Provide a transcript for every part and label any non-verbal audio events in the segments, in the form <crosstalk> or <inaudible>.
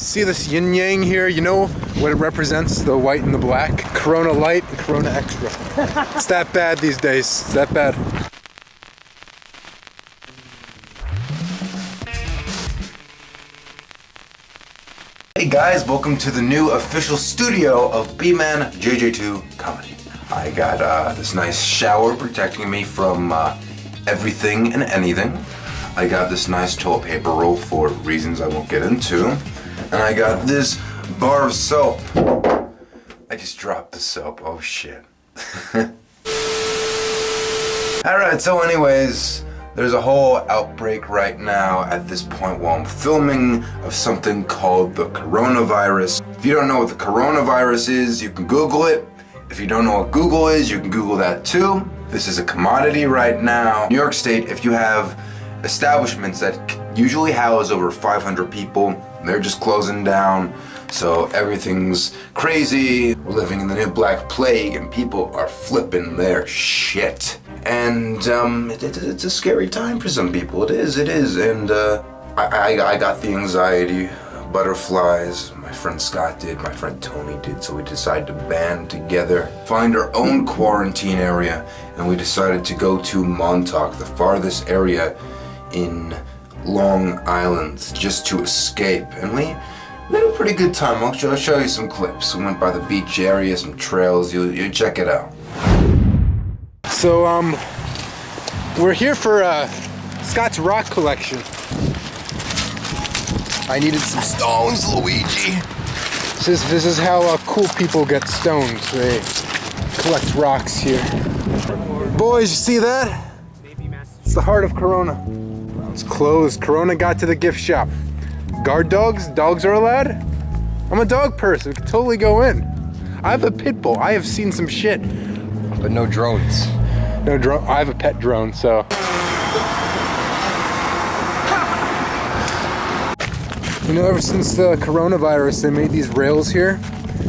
See this yin yang here? You know what it represents? The white and the black? Corona Light and Corona Extra. <laughs> it's that bad these days. It's that bad. Hey guys, welcome to the new official studio of B-Man JJ2 Comedy. I got uh, this nice shower protecting me from uh, everything and anything. I got this nice toilet paper roll for reasons I won't get into. And I got this bar of soap. I just dropped the soap, oh shit. <laughs> Alright, so anyways, there's a whole outbreak right now at this point while I'm filming of something called the coronavirus. If you don't know what the coronavirus is, you can Google it. If you don't know what Google is, you can Google that too. This is a commodity right now. New York State, if you have establishments that usually house over 500 people, they're just closing down. So everything's crazy. We're living in the new Black Plague and people are flipping their shit. And um, it, it, it's a scary time for some people. It is, it is. And uh, I, I, I got the anxiety, butterflies. My friend Scott did, my friend Tony did. So we decided to band together, find our own quarantine area, and we decided to go to Montauk, the farthest area in Long Island, just to escape. And we had a pretty good time. I'll show, I'll show you some clips. We went by the beach area, some trails. You, you check it out. So, um, we're here for uh, Scott's rock collection. I needed some stones, Luigi. This is, this is how uh, cool people get stones. They collect rocks here. Boys, you see that? It's the heart of Corona. It's closed. Corona got to the gift shop. Guard dogs? Dogs are allowed? I'm a dog person. Can totally go in. I have a pit bull. I have seen some shit. But no drones. No drone. I have a pet drone, so. You know, ever since the coronavirus, they made these rails here,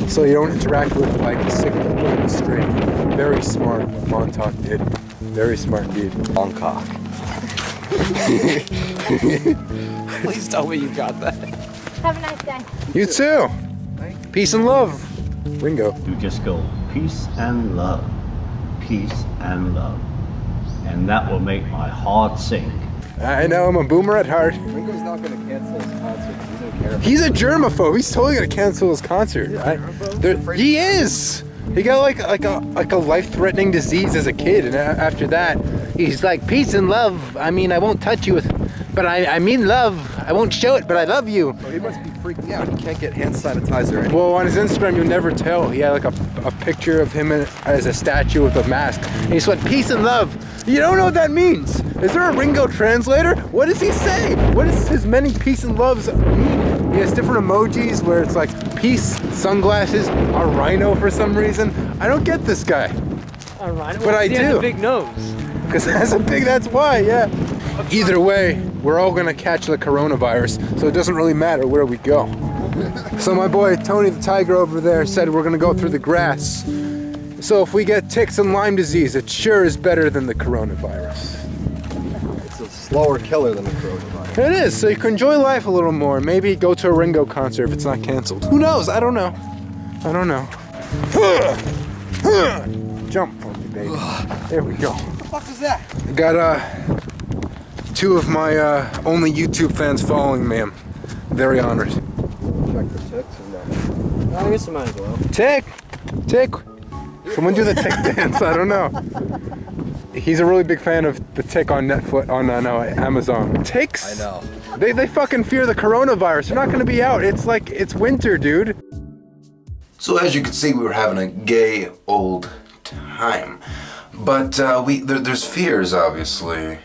so you don't interact with like sick people in the street. Very smart. Montauk did. Very smart indeed. Bangkok. <laughs> Please tell me you got that. Have a nice day. You too. Peace and love. Ringo. You just go peace and love, peace and love, and that will make my heart sing. I know I'm a boomer at heart. Ringo's not gonna cancel his concert. He doesn't care. He's a germaphobe. He's totally gonna cancel his concert. I- there- he is. He got like like a like a life-threatening disease as a kid, and after that, he's like peace and love. I mean, I won't touch you with, but I I mean love. I won't show it, but I love you. Oh, he must be freaking out. He can't get hand sanitizer. in. Well, on his Instagram, you'll never tell. He had like a, a picture of him in, as a statue with a mask. And he said, peace and love. You don't know what that means. Is there a Ringo translator? What does he say? What does his many peace and loves mean? He has different emojis where it's like peace, sunglasses, a rhino for some reason. I don't get this guy. A rhino? But I he has do. a big nose. Because that's a big, that's why, yeah. Either way, we're all gonna catch the coronavirus, so it doesn't really matter where we go. So my boy Tony the Tiger over there said we're gonna go through the grass. So if we get ticks and Lyme disease, it sure is better than the coronavirus. It's a slower killer than the coronavirus. It is, so you can enjoy life a little more. Maybe go to a Ringo concert if it's not canceled. Who knows? I don't know. I don't know. <sighs> Jump for me, baby. There we go. What the fuck is that? I got uh, two of my uh, only YouTube fans following me. I'm very honored. Check the ticks or no? I guess I might as well. Tick, tick. Someone do the tick <laughs> dance. I don't know. He's a really big fan of the tick on Netflix on uh, no, Amazon. Ticks. I know. They they fucking fear the coronavirus. They're not gonna be out. It's like it's winter, dude. So as you can see, we were having a gay old time, but uh, we there, there's fears, obviously.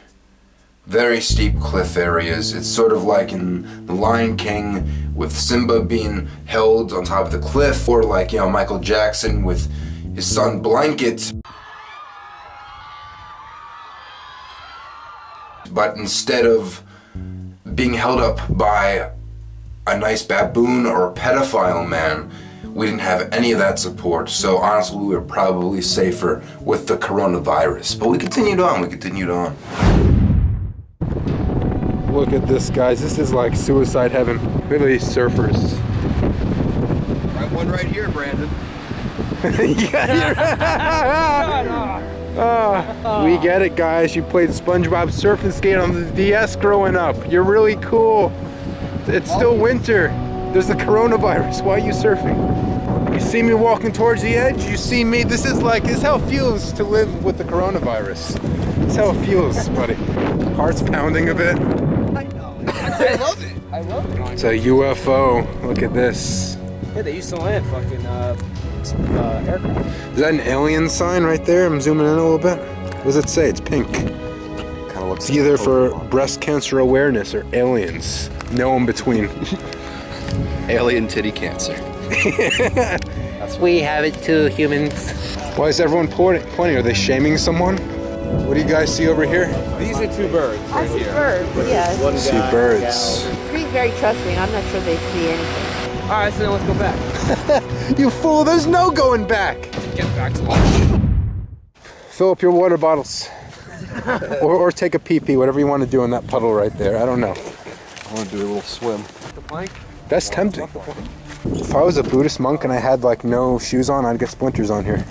Very steep cliff areas. It's sort of like in The Lion King with Simba being held on top of the cliff, or like you know Michael Jackson with his son Blanket. But instead of being held up by a nice baboon or a pedophile man, we didn't have any of that support. So honestly, we were probably safer with the coronavirus. But we continued on, we continued on. Look at this, guys. This is like suicide heaven. Look at these surfers. Right one right here, Brandon. <laughs> <laughs> Ah, we get it, guys. You played SpongeBob Surf and Skate on the DS growing up. You're really cool. It's still winter. There's the coronavirus. Why are you surfing? You see me walking towards the edge? You see me? This is like, this is how it feels to live with the coronavirus. This is how it feels, buddy. Heart's pounding a bit. I know. I love it. I love it. It's a UFO. Look at this. Yeah, they used to land fucking uh, uh, aircraft. Is that an alien sign right there? I'm zooming in a little bit. What does it say? It's pink. Kind of looks It's either for breast cancer awareness or aliens. No in between. <laughs> alien titty cancer. <laughs> We have it too, humans. Why is everyone pointing? Are they shaming someone? What do you guys see over here? These are two birds. I see birds, yeah. see birds. Tree's very trusting. I'm not sure they see anything. All right, so then let's go back. <laughs> You fool, there's no going back. Get back to lunch. Fill up your water bottles. <laughs> or, or take a pee pee, whatever you want to do in that puddle right there. I don't know. I want to do a little swim. The plank. That's tempting. If I was a Buddhist monk and I had like no shoes on, I'd get splinters on here.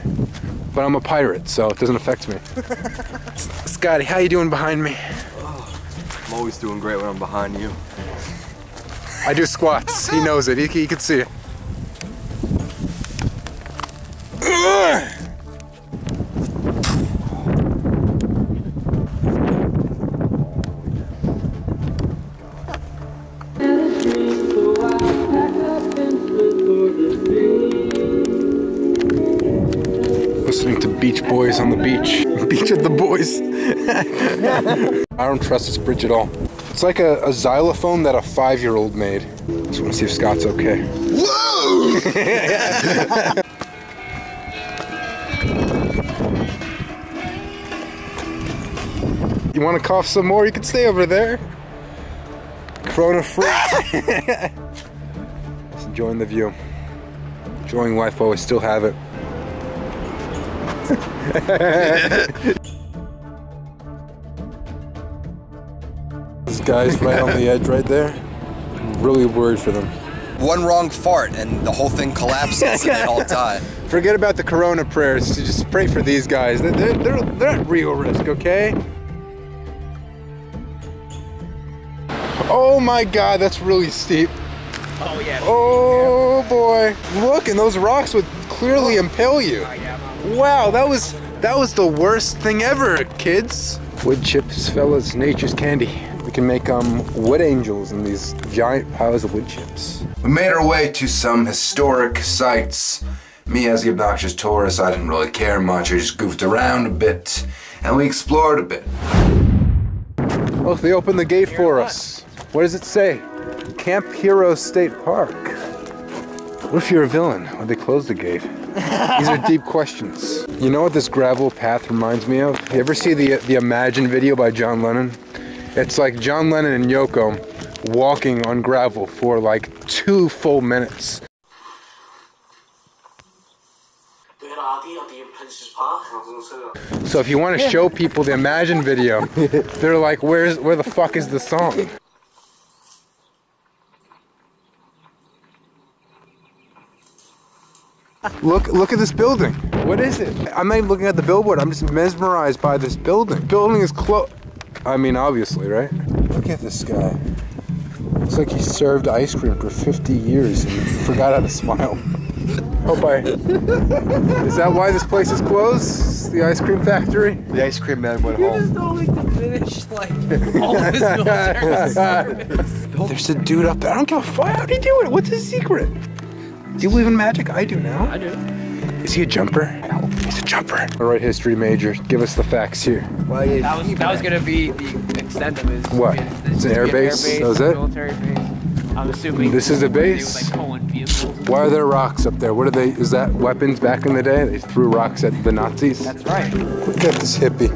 But I'm a pirate, so it doesn't affect me. <laughs> Scotty, how you doing behind me? I'm always doing great when I'm behind you. I do squats. He knows it. He, he can see it. Listening to Beach Boys on the beach. <laughs> Beach of the Boys. <laughs> I don't trust this bridge at all. It's like a, a xylophone that a five year old made. Just want to see if Scott's okay. Whoa! <laughs> You want to cough some more? You can stay over there. Corona free. Just enjoying the view. Enjoying life while we still have it. <laughs> This guy's right on the edge right there. I'm really worried for them. One wrong fart and the whole thing collapses and they all <laughs> die. Forget about the corona prayers. Just pray for these guys. They're, they're, they're, they're at real risk, okay? Oh my god, that's really steep. Oh yeah. Oh boy. Look, and those rocks would clearly oh. impale you. Wow, that was that was the worst thing ever, kids. Wood chips, fellas, nature's candy. We can make um wood angels in these giant piles of wood chips. We made our way to some historic sites. Me, as the obnoxious tourist, I didn't really care much. I just goofed around a bit and we explored a bit. Oh, they opened the gate for us. What does it say? Camp Hero State Park. What if you're a villain? Would they close the gate? These are deep questions. You know what this gravel path reminds me of? You ever see the, the Imagine video by John Lennon? It's like John Lennon and Yoko walking on gravel for like two full minutes. So if you want to show people the Imagine video, they're like, where's where the fuck is the song? Look look at this building. What is it? I'm not even looking at the billboard. I'm just mesmerized by this building. Building is close. I mean, obviously, right? Look at this guy. Looks like he served ice cream for 50 years and forgot how to smile. Oh, Hope I. <laughs> Is that why this place is closed? The ice cream factory? The ice cream man went home. don't like to finish like all of his military <laughs> service. There's a dude up there. I don't give a fuck. How do you do it? What's his secret? Do you believe in magic? I do now. I do. Is he a jumper? He's a jumper. All right, history major. Give us the facts here. That was that was gonna be the extent of his. What? This It's an is air an base? That it? Military base. I'm assuming. This is a what they do base? with, Like pulling vehicles. Why are there rocks up there? What are they? Is that weapons back in the day? They threw rocks at the Nazis? That's right. Look at this hippie.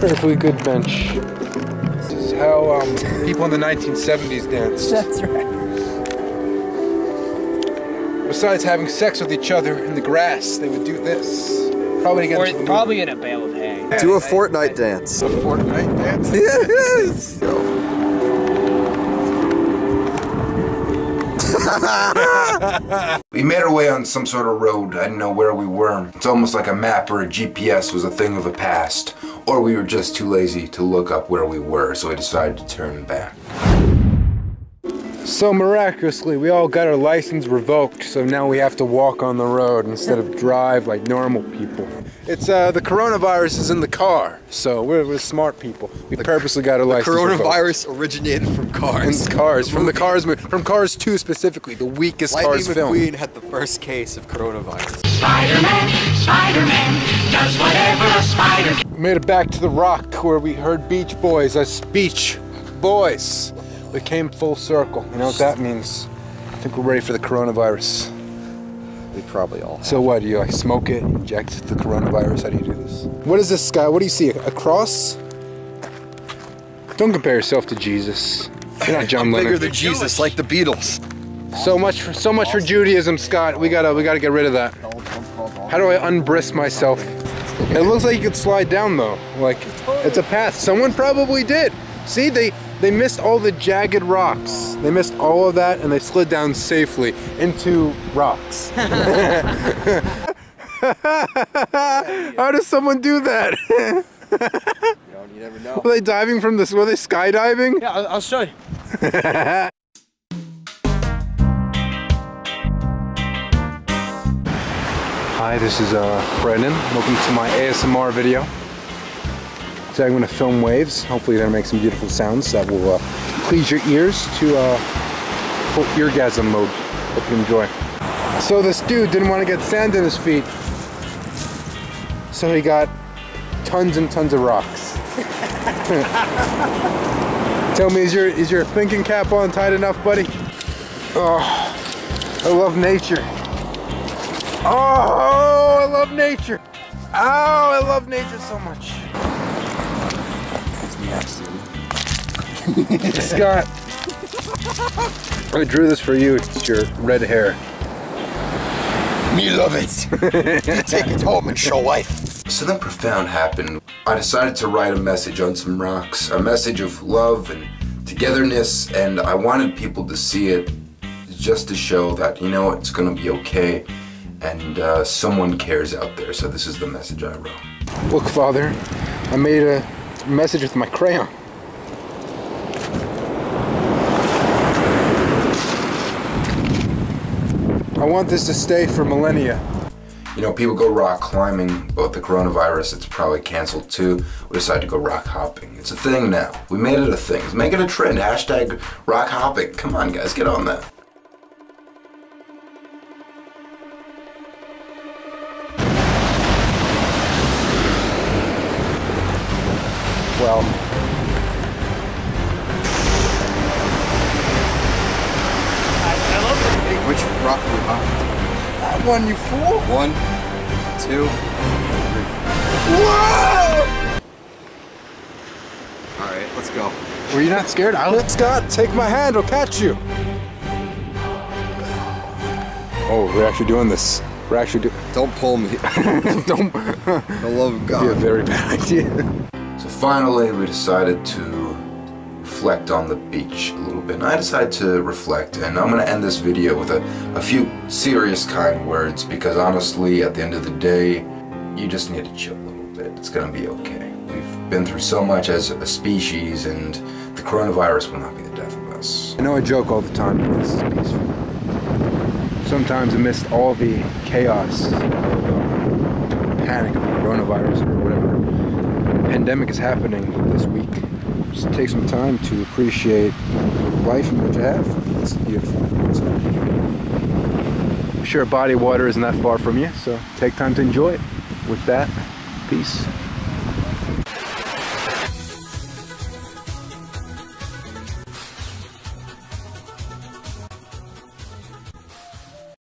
Perfectly good bench. This is how um, people in the 1970s danced. That's right. Besides having sex with each other in the grass, they would do this. Probably get or probably in a bale of hay. Do a Fortnite dance. A Fortnite dance? <laughs> yes! <laughs> we made our way on some sort of road. I didn't know where we were. It's almost like a map or a GPS was a thing of the past. Or we were just too lazy to look up where we were, so I decided to turn back. So miraculously, we all got our license revoked, so now we have to walk on the road instead of drive like normal people. It's uh, the coronavirus is in the car, so we're, we're smart people. We purposely got our license revoked. Coronavirus originated from cars. In cars, from the Cars, mo- from Cars 2 specifically, the weakest Lightning Cars film. McQueen had the first case of coronavirus. Spider-Man, Spider-Man, does whatever a spider can. Made it back to the Rock where we heard Beach Boys as speech, Boys. We came full circle. You know what that means? I think we're ready for the coronavirus. We probably all. So what? Do you like smoke it, inject the coronavirus? How do you do this? What is this guy? What do you see? A cross? Don't compare yourself to Jesus. You're not John <laughs> Lennon. Bigger than Jesus, like the Beatles. So much for so much for Judaism, Scott. We gotta we gotta get rid of that. How do I unbrisk myself? It looks like you could slide down though. Like it's a path. Someone probably did. See, they they missed all the jagged rocks. They missed all of that and they slid down safely into rocks. <laughs> How does someone do that? You never know. Were they diving from this? Were they skydiving? Yeah, I'll, I'll show you. <laughs> Hi, this is uh, Brendan. Welcome to my ASMR video. Today I'm going to film waves. Hopefully to make some beautiful sounds that will uh, please your ears to uh, full eargasm mode. Hope you enjoy. So this dude didn't want to get sand in his feet. So he got tons and tons of rocks. <laughs> Tell me, is your, is your thinking cap on tight enough, buddy? Oh, I love nature. Oh, I love nature. Oh, I love nature so much. <laughs> Scott, I drew this for you. It's your red hair. Me love it. <laughs> Take it home and show wife. Something profound happened. I decided to write a message on some rocks, a message of love and togetherness, and I wanted people to see it just to show that, you know, it's gonna be okay, and uh, someone cares out there. So this is the message I wrote. Look, Father, I made a message with my crayon. I want this to stay for millennia. You know, people go rock climbing, but with the coronavirus, it's probably canceled too. We decided to go rock hopping. It's a thing now. We made it a thing. Let's make it a trend. Hashtag rock hopping. Come on, guys, get on that. Well, one, you fool! One, two, Whoa! all right, let's go. Were you not scared? I'll Scott, take my hand, I'll catch you. Oh, we're actually doing this. We're actually doing. Don't pull me. <laughs> Don't. the love of be a very bad idea. So finally, we decided to reflect on the beach a little bit. And I decided to reflect, and I'm gonna end this video with a, a few serious, kind words because honestly, at the end of the day, you just need to chill a little bit. It's gonna be okay. We've been through so much as a species, and the coronavirus will not be the death of us. I know I joke all the time, but this is peaceful. Sometimes amidst all the chaos panic of the coronavirus or whatever pandemic is happening this week, just take some time to appreciate life and what you have. It's beautiful. So, I'm sure body water isn't that far from you, so take time to enjoy it. With that, peace.